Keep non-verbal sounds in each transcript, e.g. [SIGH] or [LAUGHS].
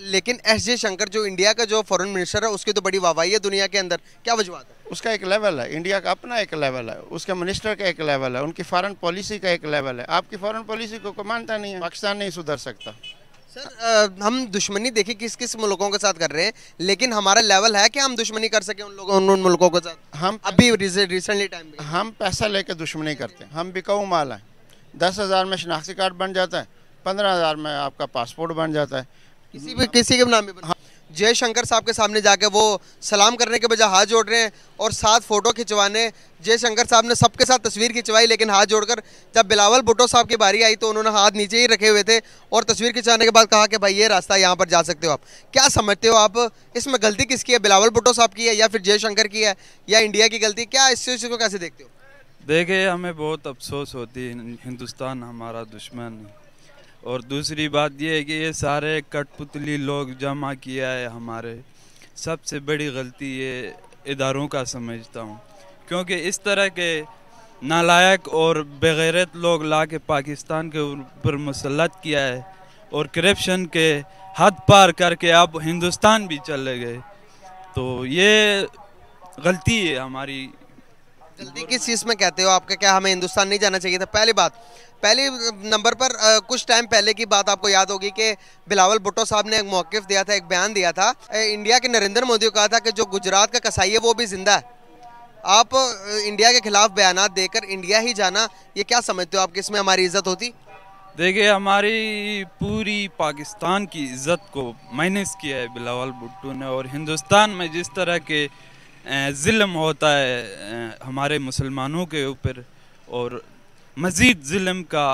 लेकिन एस जे शंकर जो इंडिया का जो फॉरेन मिनिस्टर है उसकी तो बड़ी वाहवाही है दुनिया के अंदर। क्या वजूहत है? उसका एक लेवल है। इंडिया का अपना एक लेवल है। उसके मिनिस्टर का एक लेवल है। उनकी फॉरेन पॉलिसी का एक लेवल है। आपकी फॉरेन पॉलिसी को कोई मानता नहीं है। पाकिस्तान नहीं सुधर सकता। सर अ, हम दुश्मनी देखिए किस किस मुल्कों के साथ कर रहे हैं लेकिन हमारा लेवल है कि हम दुश्मनी कर सके उन लोगों उन, उन मुल्कों के साथ। हम अभी रिसेंटली टाइम हम पैसा लेके दुश्मनी करते हैं। हम बिकाऊ माल हैं। दस हज़ार में शनाख्ती कार्ड बन जाता है। पंद्रह हज़ार में आपका पासपोर्ट बन जाता है। किसी भी किसी के नाम पे जयशंकर साहब के सामने जाके वो सलाम करने के बजाय हाथ जोड़ रहे हैं और साथ फ़ोटो खिंचवाने। जयशंकर साहब ने सबके साथ तस्वीर खिंचवाई, लेकिन हाथ जोड़कर जब बिलावल भुट्टो साहब की बारी आई तो उन्होंने हाथ नीचे ही रखे हुए थे और तस्वीर खिंचाने के बाद कहा कि भाई ये रास्ता यहाँ पर जा सकते हो आप। क्या समझते हो आप? इसमें गलती किसकी है? बिलावल भुट्टो साहब की है या फिर जयशंकर की है या इंडिया की गलती? क्या इस चीज़ को कैसे देखते हो? देखे हमें बहुत अफसोस होती है, हिंदुस्तान हमारा दुश्मन है। और दूसरी बात यह है कि ये सारे कठपुतली लोग जमा किया है हमारे। सबसे बड़ी गलती ये इदारों का समझता हूँ। क्योंकि इस तरह के नालायक और बेगैरत लोग ला के पाकिस्तान के ऊपर मुसलत किया है और करप्शन के हद पार करके अब हिंदुस्तान भी चले गए। तो ये गलती है हमारी। गलती किस चीज़ में कहते हो? आपका क्या हमें हिंदुस्तान नहीं जाना चाहिए था? पहली बात पहली नंबर पर अ, कुछ टाइम पहले की बात आपको याद होगी कि बिलावल भुट्टो साहब ने एक मौकफ दिया था एक बयान दिया था। इंडिया के नरेंद्र मोदी को कहा था कि जो गुजरात का कसाई है वो भी ज़िंदा है। आप इंडिया के खिलाफ बयान देकर इंडिया ही जाना ये क्या समझते हो आप कि इसमें हमारी इज़्ज़त होती? देखिए हमारी पूरी पाकिस्तान की इज़्ज़त को माइनस किया है बिलावल भुट्टो ने और हिंदुस्तान में जिस तरह के जुल्म होता है हमारे मुसलमानों के ऊपर और मज़ीद जुल्म का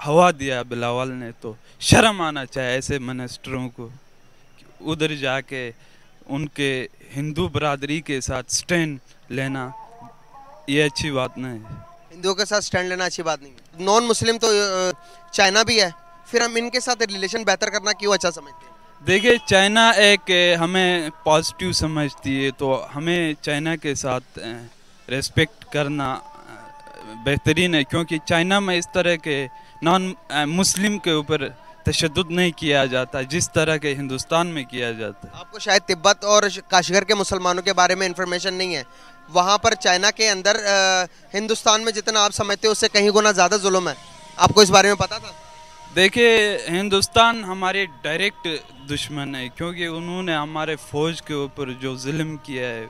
हवा दिया बिलावल ने तो शर्म आना चाहिए ऐसे मिनिस्टरों को उधर जाके उनके हिंदू बरदरी के साथ स्टैंड लेना ये अच्छी बात नहीं है। हिंदुओं के साथ स्टैंड लेना अच्छी बात नहीं है। नॉन मुस्लिम तो चाइना भी है। फिर हम इनके साथ रिलेशन बेहतर करना क्यों अच्छा समझते हैं? देखिए चाइना एक हमें पॉजिटिव समझती है तो हमें चाइना के साथ रेस्पेक्ट करना बेहतरीन है क्योंकि चाइना में इस तरह के नॉन मुस्लिम के ऊपर तशद नहीं किया जाता जिस तरह के हिंदुस्तान में किया जाता है। आपको शायद तिब्बत और काशगर के मुसलमानों के बारे में इंफॉर्मेशन नहीं है। वहाँ पर चाइना के अंदर अ, हिंदुस्तान में जितना आप समझते हो उससे कहीं गुना ज़्यादा जुल्म है। आपको इस बारे में पता था? देखिए हिंदुस्तान हमारे डायरेक्ट दुश्मन है क्योंकि उन्होंने हमारे फौज के ऊपर जो जुल्म किया है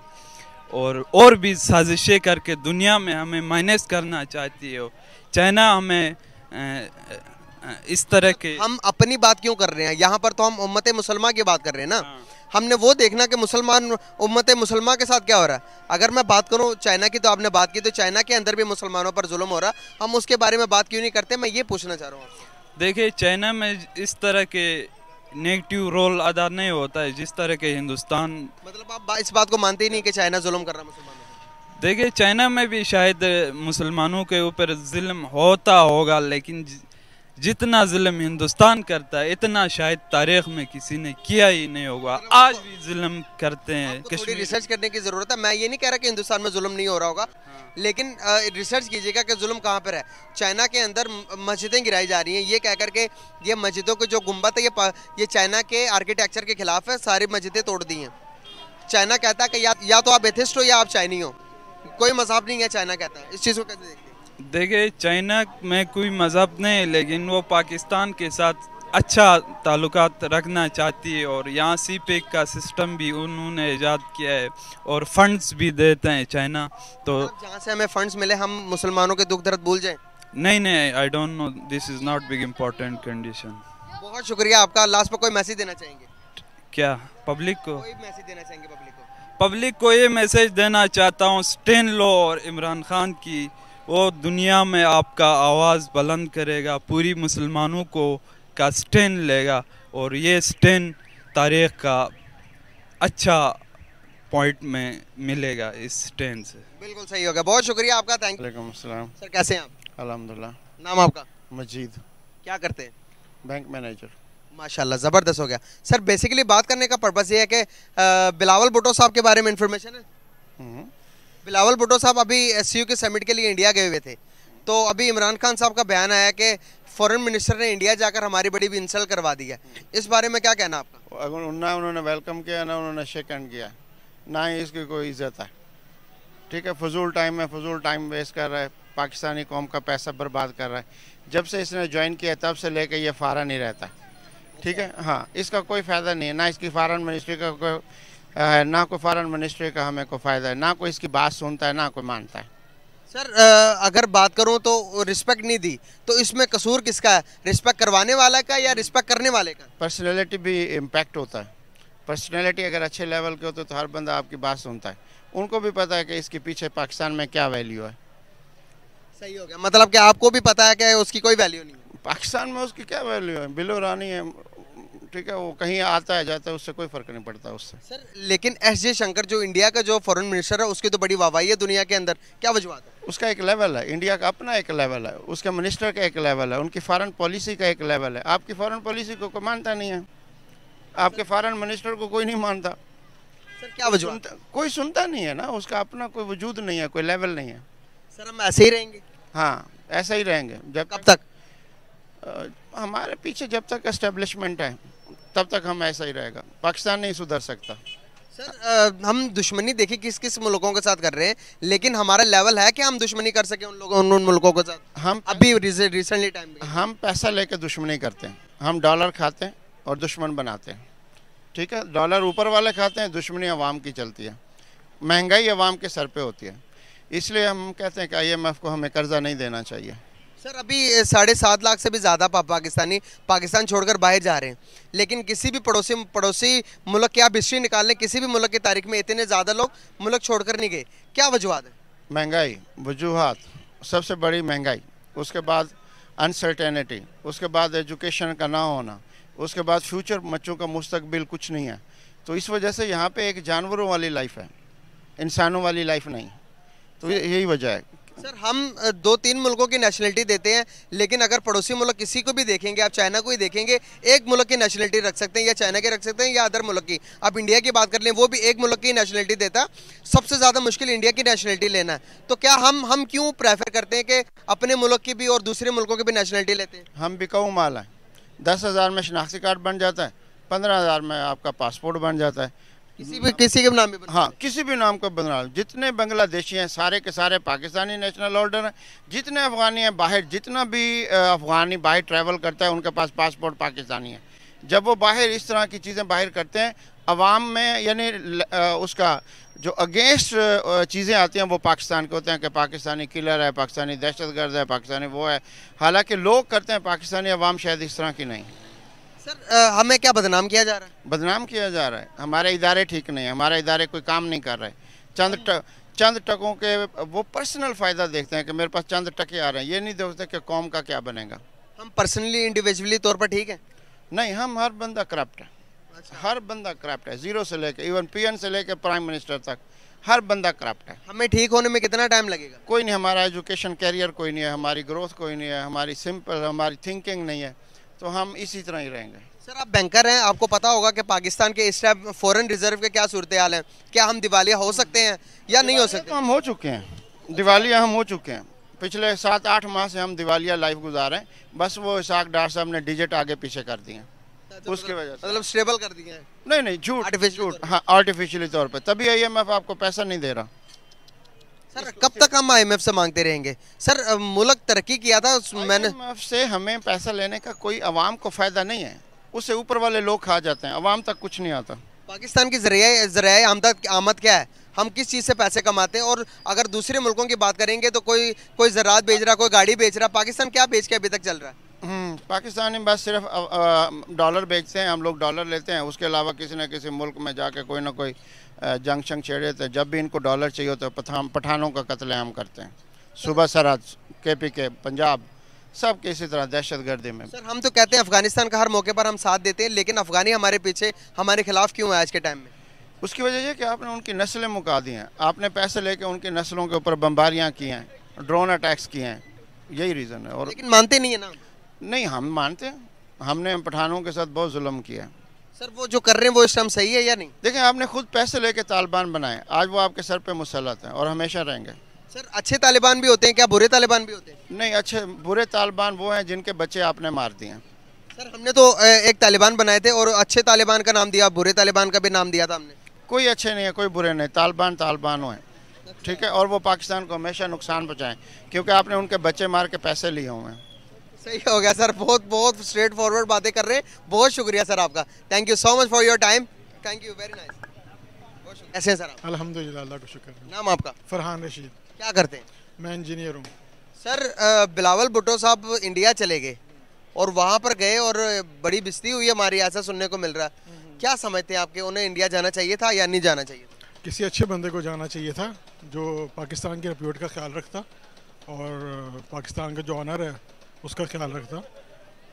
और और भी साजिशें करके दुनिया में हमें माइनस करना चाहती है। चाइना हमें इस तरह के हम अपनी बात क्यों कर रहे हैं? यहाँ पर तो हम उम्मत मुसलमा की बात कर रहे हैं ना। हाँ। हमने वो देखना कि मुसलमान उम्मत मुसलमा के साथ क्या हो रहा है। अगर मैं बात करूँ चाइना की तो आपने बात की तो चाइना के अंदर भी मुसलमानों पर जुल्म हो रहा हम उसके बारे में बात क्यों नहीं करते? मैं ये पूछना चाह रहा हूँ। देखिए चाइना में इस तरह के नेगेटिव रोल अदा नहीं होता है जिस तरह के हिंदुस्तान मतलब आप इस बात को मानते ही नहीं कि चाइना जुल्म कर रहा है। मुसलमानों देखिए चाइना में भी शायद मुसलमानों के ऊपर जुल्म होता होगा लेकिन जि- जितना जुल्म हिंदुस्तान करता है इतना शायद तारीख में किसी ने किया ही नहीं होगा। आज भी जुल्म करते हैं थोड़ी कश्मीर। रिसर्च करने की ज़रूरत है। मैं ये नहीं कह रहा कि हिंदुस्तान में जुल्म नहीं हो रहा होगा लेकिन रिसर्च कीजिएगा कि जुल्म कहाँ पर है। चाइना के अंदर मस्जिदें गिराई जा रही हैं। ये कह करके ये मस्जिदों के जो गुंबद है ये ये चाइना के आर्किटेक्चर के खिलाफ है सारी मस्जिदें तोड़ दी हैं। चाइना कहता है कि या, या तो आप एथिस्ट हो या आप चाइनी हो। कोई मज़हब नहीं है चाइना कहता है। इस चीज़ को कैसे देखते हैं? देखिए चाइना में कोई मज़हब नहीं है लेकिन वो पाकिस्तान के साथ अच्छा ताल्लुकात रखना चाहती है और यहाँ सी पेक का सिस्टम भी उन्होंने ईजाद किया है और फंड्स भी देते हैं चाइना तो जहाँ से हमें फंड्स मिले हम मुसलमानों के दुख दर्द भूल जाएँ? नहीं नहीं I don't know this is not big important condition बहुत शुक्रिया आपका। लास्ट पर कोई मैसेज देना चाहेंगे? क्या? पब्लिक को? कोई मैसेज देना चाहेंगे पब्लिक को? पब्लिक को ये मैसेज देना चाहता हूँ स्टेन लो और इमरान खान की वो दुनिया में आपका आवाज़ बुलंद करेगा पूरी मुसलमानों को का स्टैंड लेगा और ये स्टैंड तारीख का अच्छा पॉइंट में मिलेगा इस स्टैंड से। बिल्कुल सही हो गया बहुत शुक्रिया आपका। थैंक यू वालेकुम अस्सलाम। सर कैसे हैं आप? अल्हम्दुलिल्लाह। नाम आपका? मजीद। क्या करते हैं? Bank manager. माशाल्लाह ज़बरदस्त हो गया। सर बेसिकली बात करने का पर्पज़ ये है कि बिलावल भुट्टो साहब के बारे में इंफॉर्मेशन है? हम्म। बिलावल भुट्टो साहब अभी एस के समिट के लिए इंडिया गए हुए थे। तो अभी इमरान खान साहब का बयान आया कि फॉरेन मिनिस्टर ने इंडिया जाकर हमारी बड़ी भी इंसल्ट करवा दी है। इस बारे में क्या कहना आपका? ना उन्होंने वेलकम किया, ना उन्होंने शेक हैंड किया, ना ही इसकी कोई इज़्ज़त है। ठीक है, फजूल टाइम में फजूल टाइम वेस्ट कर रहा है, पाकिस्तानी कौम का पैसा बर्बाद कर रहा है। जब से इसने ज्वाइन किया, तब से लेकर ये फारा नहीं रहता। ठीक है हाँ इसका कोई फ़ायदा नहीं है, ना इसकी फॉरेन मिनिस्ट्री का कोई ना कोई फॉरेन मिनिस्ट्री का हमें कोई फ़ायदा है ना कोई इसकी बात सुनता है ना कोई मानता है। सर अगर बात करूँ तो रिस्पेक्ट नहीं दी तो इसमें कसूर किसका है? रिस्पेक्ट करवाने वाला का या रिस्पेक्ट करने वाले का? पर्सनैलिटी भी इम्पैक्ट होता है। पर्सनैलिटी अगर अच्छे लेवल के होते तो हर बंदा आपकी बात सुनता है। उनको भी पता है कि इसके पीछे पाकिस्तान में क्या वैल्यू है। सही हो गया। मतलब कि आपको भी पता है कि उसकी कोई वैल्यू नहीं है। पाकिस्तान में उसकी क्या वैल्यू है? बिलो रानी है ठीक है वो कहीं आता है जाता है उससे कोई फ़र्क नहीं पड़ता उससे। सर लेकिन एस जे शंकर जो इंडिया का जो फॉरेन मिनिस्टर है उसकी तो बड़ी वाहवाही है दुनिया के अंदर। क्या वजूहत है? उसका एक लेवल है इंडिया का अपना एक लेवल है उसके मिनिस्टर का एक लेवल है उनकी फॉरन पॉलिसी का एक लेवल है। आपकी फॉरन पॉलिसी को कोई मानता नहीं है। आपके फॉरन मिनिस्टर को कोई नहीं मानता। सर क्या वजूहत कोई सुनता नहीं है ना उसका अपना कोई वजूद नहीं है कोई लेवल नहीं है। सर हम ऐसे ही रहेंगे? हाँ ऐसा ही रहेंगे। जब कब तक? हमारे पीछे जब तक एस्टेब्लिशमेंट है तब तक हम ऐसा ही रहेगा। पाकिस्तान नहीं सुधर सकता। सर अ, हम दुश्मनी देखिए किस किस मुल्कों के साथ कर रहे हैं लेकिन हमारा लेवल है कि हम दुश्मनी कर सके उन लोगों उन, उन मुल्कों के साथ। हम अभी रिसेंटली टाइम में। हम पैसा लेके दुश्मनी करते हैं। हम डॉलर खाते हैं और दुश्मन बनाते हैं। ठीक है? डॉलर ऊपर वाले खाते हैं दुश्मनी अवाम की चलती है। महँगाई अवाम के सर पे होती है। इसलिए हम कहते हैं कि आईएमएफ को हमें कर्जा नहीं देना चाहिए। सर, अभी साढ़े सात लाख से भी ज़्यादा पाकिस्तानी, पाकिस्तान छोड़कर बाहर जा रहे हैं। लेकिन किसी भी पड़ोसी पड़ोसी मुल्क की आप हिस्ट्री निकाल लें, किसी भी मुल्क की तारीख में इतने ज़्यादा लोग मुल्क छोड़कर नहीं गए। क्या वजूहत है? महँगाई, वजूहत, सबसे बड़ी महँगाई, उसके बाद अनसर्टेनिटी उसके बाद एजुकेशन का ना होना, उसके बाद फ्यूचर बच्चों का मुस्तकबिल कुछ नहीं है। तो इस वजह से यहाँ पे एक जानवरों वाली लाइफ है, इंसानों वाली लाइफ नहीं। तो यही वजह है। सर, हम दो तीन मुल्कों की नेशनलिटी देते हैं, लेकिन अगर पड़ोसी मुल्क किसी को भी देखेंगे, आप चाइना को ही देखेंगे, एक मुल्क की नेशनलिटी रख सकते हैं या चाइना की रख सकते हैं या अदर मुल्क की। आप इंडिया की बात कर लें, वो भी एक मुल्क की नेशनलिटी देता। सबसे ज़्यादा मुश्किल इंडिया की नेशनलिटी लेना है। तो क्या हम हम क्यों प्रेफर करते हैं कि अपने मुल्क की भी और दूसरे मुल्कों की भी नेशनलिटी लेते हैं? हम बिकाऊ माल हैं दस हज़ार में शनाख्ती कार्ड बन जाता है, पंद्रह हज़ार में आपका पासपोर्ट बन जाता है। किसी भी किसी के नाम पे हाँ किसी भी नाम का बना जितने बांग्लादेशी हैं, सारे के सारे पाकिस्तानी नेशनल होल्डर हैं। जितने अफगानी हैं, बाहर जितना भी अफगानी बाहर ट्रैवल करता है, उनके पास पासपोर्ट पाकिस्तानी है। जब वो बाहर इस तरह की चीज़ें बाहर करते हैं, अवाम में, यानी उसका जो अगेंस्ट चीज़ें आती हैं, वो पाकिस्तान के होते हैं कि पाकिस्तानी किलर है, पाकिस्तानी दहशत गर्द है, पाकिस्तानी वो है। हालाँकि लोग करते हैं, पाकिस्तानी अवाम शायद इस तरह की नहीं सर हमें क्या बदनाम किया जा रहा है? बदनाम किया जा रहा है। हमारे इदारे ठीक नहीं है हमारे इदारे कोई काम नहीं कर रहे। चंद ट, चंद टकों के वो पर्सनल फ़ायदा देखते हैं कि मेरे पास चंद टके आ रहे हैं। ये नहीं देखते कि कौम का क्या बनेगा। हम पर्सनली इंडिविजुअली तौर पर ठीक है? नहीं हम हर बंदा करप्ट है। हर बंदा करप्ट है ज़ीरो से लेकर इवन पीएन से लेकर प्राइम मिनिस्टर तक हर बंदा करप्ट है। हमें ठीक होने में कितना टाइम लगेगा? कोई नहीं हमारा एजुकेशन कैरियर कोई नहीं है हमारी ग्रोथ कोई नहीं है हमारी सिंपल हमारी थिंकिंग नहीं है। तो हम इसी तरह ही रहेंगे। सर आप बैंकर हैं आपको पता होगा कि पाकिस्तान के इस टाइम फॉरेन रिज़र्व के क्या सूरत हाल है। क्या हम दिवालिया हो सकते हैं या नहीं हो तो सकते? हम हो चुके हैं। दिवालिया हम हो चुके हैं। पिछले सात आठ माह से हम दिवालिया लाइफ गुजार हैं। बस वो इसाक डार साहब ने डिजिट आगे पीछे कर दिए। हैं उसकी वजह से। मतलब स्टेबल कर दिए हैं। नहीं नहीं झूठ झूठ। हाँ आर्टिफिशियली तौर पर तभी आईएमएफ आपको पैसा नहीं दे रहा। सर कब तक हम आईएमएफ से मांगते रहेंगे? सर मुल्क तरक्की किया था मैंने आईएमएफ से हमें पैसा लेने का कोई अवाम को फ़ायदा नहीं है। उससे ऊपर वाले लोग खा जाते हैं। अवाम तक कुछ नहीं आता। पाकिस्तान की ज़रिया आमद क्या है? हम किस चीज़ से पैसे कमाते हैं? और अगर दूसरे मुल्कों की बात करेंगे तो कोई कोई ज़रात बेच रहा कोई गाड़ी बेच रहा पाकिस्तान क्या बेच के अभी तक चल रहा है? पाकिस्तान पाकिस्तानी बस सिर्फ़ डॉलर बेचते हैं हम लोग डॉलर लेते हैं। उसके अलावा किसी न किसी मुल्क में जाके कोई ना कोई जंग शंग छेड़े थे। जब भी इनको डॉलर चाहिए होता है पठान पठानों का कत्लेआम करते हैं। सुबह सरहद के पी के पंजाब सब के इसी तरह दहशत गर्दी में। सर हम तो कहते हैं अफ़गानिस्तान का हर मौके पर हम साथ देते हैं लेकिन अफगानी हमारे पीछे हमारे खिलाफ क्यों है आज के टाइम में? उसकी वजह यह कि आपने उनकी नस्लें मुका दी हैं। आपने पैसे लेके उनकी नस्लों के ऊपर बम्बारियाँ की हैं ड्रोन अटैक्स किए हैं। यही रीज़न है। और लेकिन मानते नहीं है ना? नहीं हम मानते हैं। हमने पठानों के साथ बहुत जुल्म किया है। सर वो जो कर रहे हैं वो इस टाइम सही है या नहीं? देखें आपने खुद पैसे लेके तालिबान बनाए। आज वो आपके सर पे मुसलत हैं और हमेशा रहेंगे। सर अच्छे तालिबान भी होते हैं क्या? बुरे तालिबान भी होते हैं? नहीं अच्छे बुरे तालिबान वो हैं जिनके बच्चे आपने मार दिए हैं। सर हमने तो एक तालिबान बनाए थे और अच्छे तालिबान का नाम दिया बुरे तालिबान का भी नाम दिया था हमने। कोई अच्छे नहीं है कोई बुरे नहीं तालिबान तालिबानों हैं ठीक है और वो पाकिस्तान को हमेशा नुकसान पहुँचाएँ क्योंकि आपने उनके बच्चे मार के पैसे लिए हुए हैं। सही हो गया सर। बहुत बहुत स्ट्रेट फॉरवर्ड बातें कर रहे हैं। बहुत शुक्रिया सर आपका। Thank you so much for your time thank you very nice कैसे हैं सर अल्लाह का शुक्र नाम आपका? फरहान रशीद। क्या करते हैं? मैं इंजीनियर हूँ। सर बिलावल भुट्टो साहब इंडिया चले गए और वहाँ पर गए और बड़ी बिस्ती हुई हमारी ऐसा सुनने को मिल रहा है। क्या समझते हैं आपके उन्हें इंडिया जाना चाहिए था या नहीं जाना चाहिए था? किसी अच्छे बंदे को जाना चाहिए था जो पाकिस्तान के रेप्यूट का ख्याल रखता और पाकिस्तान का जो ऑनर है उसका ख्याल रखता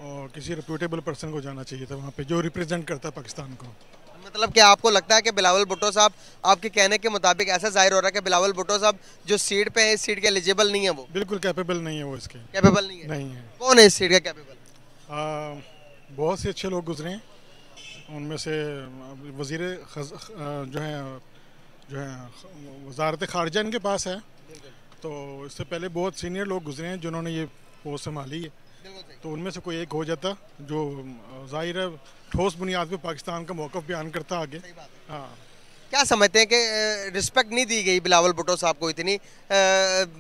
और किसी रिप्यूटेबल पर्सन को जाना चाहिए था वहाँ पे जो रिप्रेजेंट करता है पाकिस्तान को। मतलब क्या आपको लगता है कि बिलावल भुट्टो साहब आपके कहने के मुताबिक ऐसा ज़ाहिर हो रहा है कि बिलावल भुट्टो साहब जो सीट पे है इस सीट के एलिजिबल नहीं है वो? बिल्कुल कैपेबल नहीं है वो इसके। कैपेबल नहीं है? नहीं है। कौन है इस सीट का कैपेबल बहुत से अच्छे लोग गुजरे हैं। उनमें से वज़ीर जो है जो है वजारत खारजा इनके पास है। तो इससे पहले बहुत सीनियर लोग गुजरे हैं जिन्होंने ये पोस्ट संभाली है। तो उनमें से कोई एक हो जाता जो ज़ाहिर है ठोस बुनियाद पे पाकिस्तान का मौक़ बयान करता आगे। हाँ। क्या समझते हैं कि रिस्पेक्ट नहीं दी गई बिलावल भुटो साहब को इतनी?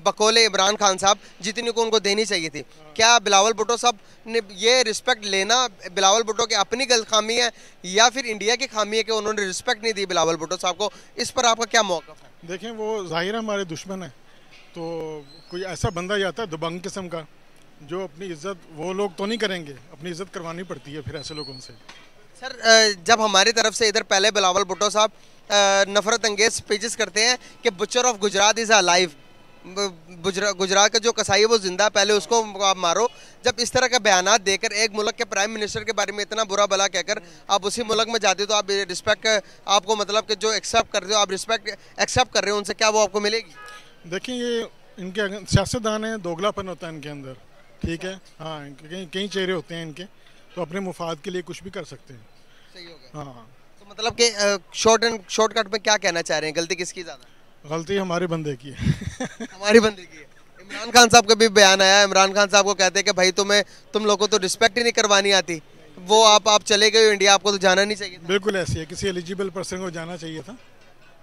बकौले इमरान खान साहब जितनी को उनको देनी चाहिए थी। क्या बिलावल भुटो साहब ने ये रिस्पेक्ट लेना बिलावल भुटो की अपनी गलत खामी है या फिर इंडिया की खामी है कि उन्होंने रिस्पेक्ट नहीं दी बिलावल भुटो साहब को? इस पर आपका क्या मौका है? देखें वो ज़ाहिर है हमारे दुश्मन है। तो कोई ऐसा बंदा जाता है दुबंग किस्म का। जो अपनी इज़्ज़त वो लोग तो नहीं करेंगे। अपनी इज़्ज़त करवानी पड़ती है फिर ऐसे लोगों से। सर जब हमारी तरफ़ से इधर पहले बिलावल भुट्टो साहब नफरत अंगेज स्पीचेस करते हैं कि butcher of Gujarat is a alive Gujarat का जो कसाई है वो ज़िंदा पहले उसको आप मारो। जब इस तरह का बयान देकर एक मुल्क के प्राइम मिनिस्टर के बारे में इतना बुरा भला कहकर आप उसी मुल्क में जाते हो तो आप रिस्पेक्ट आपको मतलब कि जो एक्सेप्ट कर रहे हो आप रिस्पेक्ट एक्सेप्ट कर रहे हो उनसे क्या वो आपको मिलेगी? देखिए ये इनके सियासतदान हैं दोगलापन होता है इनके अंदर। ठीक है? हाँ कई चेहरे होते हैं इनके तो अपने मुफाद के लिए कुछ भी कर सकते हैं। सही हो गया। हाँ। तो मतलब कि शॉर्ट एंड शॉर्टकट में क्या कहना चाह रहे हैं? गलती किसकी ज़्यादा? गलती हमारे बंदे की है। [LAUGHS] हमारे बंदे की है। इमरान खान साहब का भी बयान आया। इमरान खान साहब को कहते हैं कि भाई तुम्हें तुम लोगों को तो रिस्पेक्ट ही नहीं करवानी आती। वो आप आप चले गए इंडिया आपको तो जाना नहीं चाहिए था। बिल्कुल ऐसी है। किसी एलिजिबल पर्सन को जाना चाहिए था।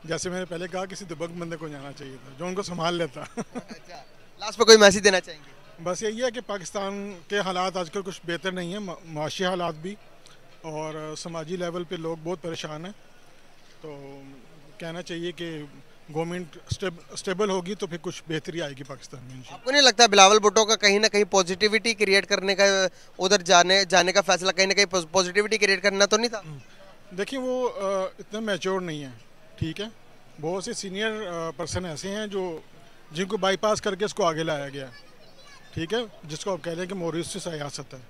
जैसे मैंने पहले कहा किसी दुबक बंदे को जाना चाहिए था जो उनको संभाल लेता। अच्छा। लास्ट पे कोई मैसेज देना चाहेंगे? बस यही है कि पाकिस्तान के हालात आजकल कुछ बेहतर नहीं है माशी हालात भी और समाजी लेवल पे लोग बहुत परेशान हैं। तो कहना चाहिए कि गवर्नमेंट स्टेब, स्टेबल होगी तो फिर कुछ बेहतरी आएगी पाकिस्तान में आपको नहीं लगता बिलावल भुट्टो का कहीं ना कहीं पॉजिटिविटी क्रिएट करने का उधर जाने जाने का फैसला कहीं ना कहीं पॉजिटिविटी क्रिएट करना तो नहीं था? देखिए वो इतना मैच्योर नहीं है ठीक है? बहुत से सीनियर पर्सन ऐसे हैं जो जिनको बाईपास करके इसको आगे लाया गया ठीक है जिसको आप कह रहे हैं कि मोरिस सियासत है।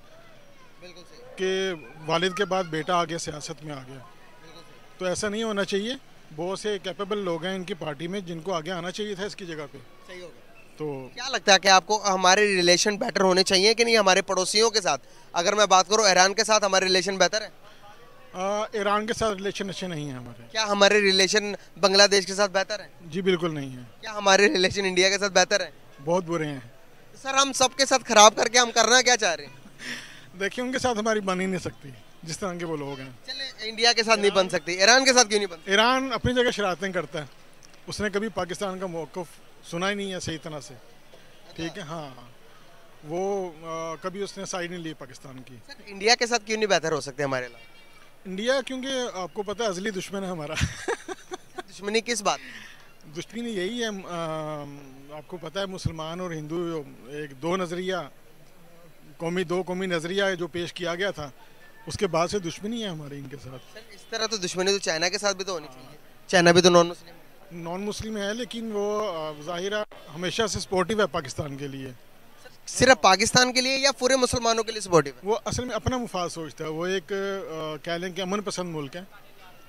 कि वालिद के बाद बेटा आगे सियासत में आ गया। तो ऐसा नहीं होना चाहिए बहुत से कैपेबल लोग हैं इनकी पार्टी में जिनको आगे आना चाहिए था इसकी जगह पे। सही हो गया। तो क्या लगता है कि आपको हमारे रिलेशन बेटर होने चाहिए कि नहीं हमारे पड़ोसियों के साथ? अगर मैं बात करूँ ईरान के साथ हमारे रिलेशन बेहतर है? ईरान के साथ रिलेशन अच्छे नहीं हैं हमारे। क्या हमारे रिलेशन बांग्लादेश के साथ बेहतर है? जी बिल्कुल नहीं है। क्या हमारे रिलेशन इंडिया के साथ बेहतर है? बहुत बुरे हैं। सर हम सबके साथ खराब करके हम करना क्या चाह रहे हैं? देखिए उनके साथ हमारी बन ही नहीं सकती जिस तरह के वो लोग हैं। चले इंडिया के साथ नहीं बन सकती। ईरान के साथ क्यों नहीं बन ईरान अपनी जगह शरारतें करता है। उसने कभी पाकिस्तान का मौकफ सुना ही नहीं है सही तरह से। ठीक है हाँ। वो अ, कभी उसने साइड नहीं ली पाकिस्तान की। सर इंडिया के साथ क्यों नहीं बेहतर हो सकते हमारे अलावा इंडिया क्योंकि आपको पता है अजली दुश्मन है हमारा। [LAUGHS] दुश्मनी किस बात? दुश्मनी यही है आपको पता है मुसलमान और हिंदू एक दो नज़रिया कौमी दो कौमी नज़रिया जो पेश किया गया था। उसके बाद से दुश्मनी है हमारी इनके साथ। इस तरह तो दुश्मनी तो चाइना के साथ भी तो होनी चाहिए। चाइना भी तो नॉन मुस्लिम नॉन मुस्लिम है लेकिन वो ज़ाहिर हमेशा से सपोर्टिव है पाकिस्तान के लिए। सिर्फ़ पाकिस्तान के लिए या पूरे मुसलमानों के लिए सपोर्टिव है? वो असल में अपना मुफाद सोचता है। वो एक कह लें कि अमन पसंद मुल्क है।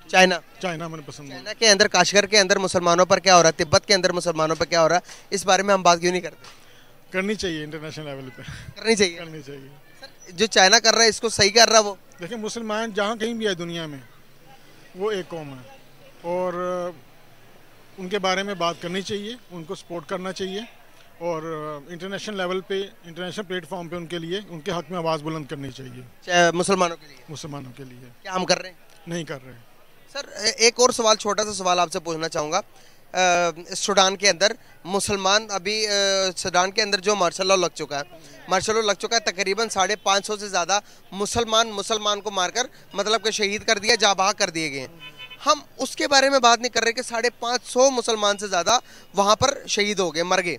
चाइना। चाइना अमन पसंद चाइना के अंदर काशगर के अंदर मुसलमानों पर क्या हो रहा है? तिब्बत के अंदर मुसलमानों पर क्या हो रहा है? इस बारे में हम बात क्यों नहीं करते? करनी चाहिए इंटरनेशनल लेवल पे। करनी चाहिए। करनी चाहिए। सर जो चाइना कर रहा है इसको सही कर रहा है वो? देखिए मुसलमान जहाँ कहीं भी है दुनिया में वो एक कौम है। और उनके बारे में बात करनी चाहिए उनको सपोर्ट करना चाहिए। और इंटरनेशनल लेवल पे इंटरनेशनल प्लेटफॉर्म पे उनके लिए उनके हक में आवाज़ बुलंद करनी चाहिए। मुसलमानों के लिए? मुसलमानों के लिए। क्या हम कर रहे हैं? नहीं कर रहे। सर, एक और सवाल, छोटा सा सवाल आपसे पूछना चाहूँगा। सूडान के अंदर, मुसलमान अभी सूडान के अंदर जो मार्शल लॉ लग चुका है मार्शल लॉ लग चुका है, तकरीबन साढ़े पाँच सौ से ज़्यादा मुसलमान मुसलमान को मारकर मतलब कि शहीद कर दिया जा बहा कर दिए गए। हम उसके बारे में बात नहीं कर रहे कि साढ़े पाँच सौ मुसलमान से ज़्यादा वहाँ पर शहीद हो गए, मर गए।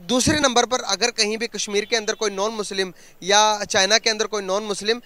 दूसरे नंबर पर अगर कहीं भी कश्मीर के अंदर कोई नॉन मुस्लिम या चाइना के अंदर कोई नॉन मुस्लिम